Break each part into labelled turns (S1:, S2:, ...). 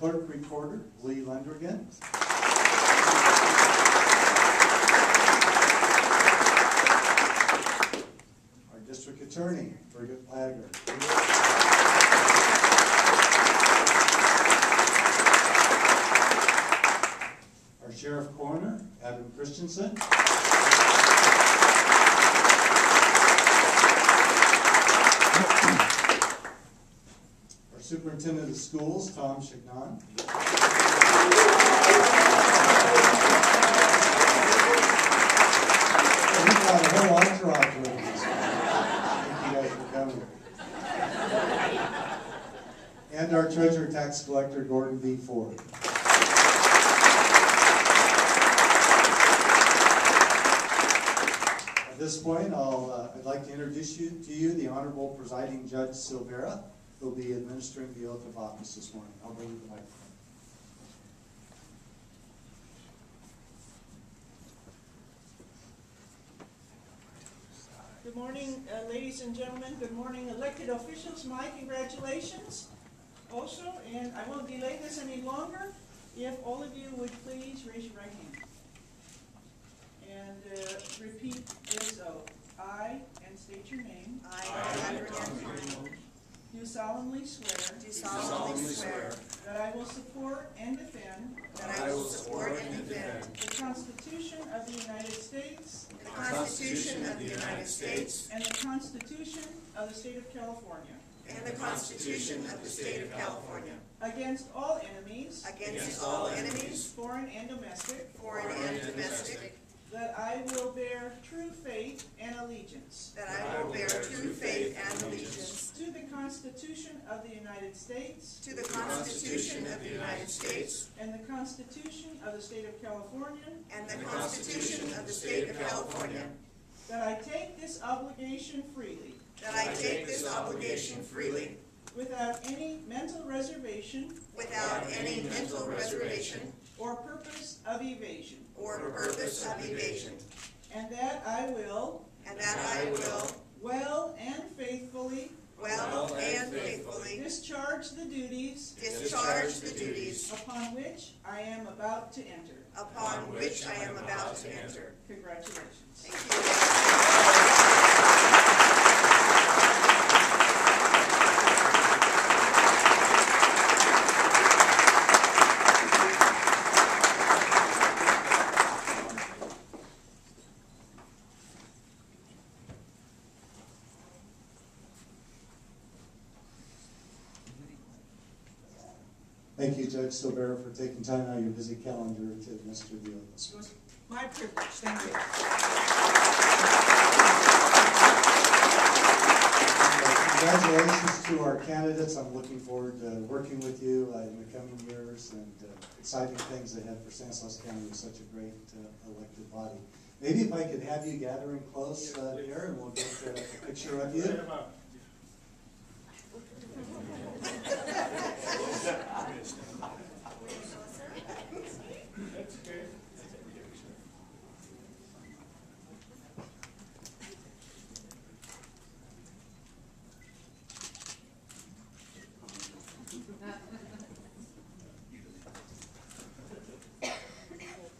S1: clerk recorder, Lee Lundrigan. Our district attorney, Birgit Fladager. Our sheriff coroner, Adam Christianson. Superintendent of schools, Tom Changnon. We've got a whole entourage with us. Thank you guys for coming. And our treasurer tax collector, Gordon B. Ford. At this point, I'll, uh, I'd like to introduce you to you the Honorable Presiding Judge Silvera, who will be administering the oath of office this morning. I'll bring you the microphone.
S2: Good morning, uh, ladies and gentlemen. Good morning, elected officials. My congratulations also, and I won't delay this any longer. If all of you would please raise your right hand. And uh, repeat this oath. I, and state your name,
S3: I, Andrew Antoine,
S2: do solemnly swear
S3: do solemnly swear
S2: that I will support and defend
S3: that I will support and defend
S2: the Constitution of the United States
S3: the Constitution of the United States
S2: and the Constitution of the State of California
S3: and the Constitution of the State of California
S2: against all enemies,
S3: against all enemies,
S2: foreign and domestic,
S3: foreign and domestic,
S2: that I will bear true faith and allegiance.
S3: That I will bear true faith and allegiance
S2: to the Constitution of the United States.
S3: To the Constitution of the United States.
S2: And the Constitution of the State of California,
S3: and the Constitution of the State of California,
S2: that I take this obligation freely.
S3: That I take this obligation freely.
S2: Without any mental reservation.
S3: Without any mental reservation.
S2: Or purpose of evasion,
S3: or purpose of evasion,
S2: and that I will.
S3: And that I will.
S2: well and faithfully.
S3: Well and faithfully.
S2: discharge the duties.
S3: Discharge the duties.
S2: upon which I am about to enter.
S3: upon which I am about to enter.
S2: Congratulations.
S3: Thank you.
S1: Thank you, Judge Silvera, for taking time out of your busy calendar to administer the oath this
S2: It
S1: morning.
S2: was my privilege. Thank you.
S1: Uh, Congratulations to our candidates. I'm looking forward to working with you uh, in the coming years and uh, exciting things ahead for Stanislaus County with such a great uh, elected body. Maybe if I could have you gathering close uh, there and we'll get uh, a picture of you.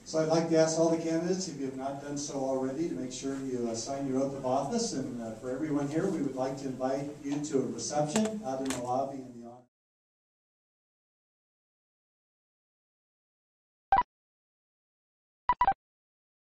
S1: So I'd like to ask all the candidates, if you have not done so already, to make sure you uh, sign your oath of office. And uh, for everyone here, we would like to invite you to a reception out in the lobby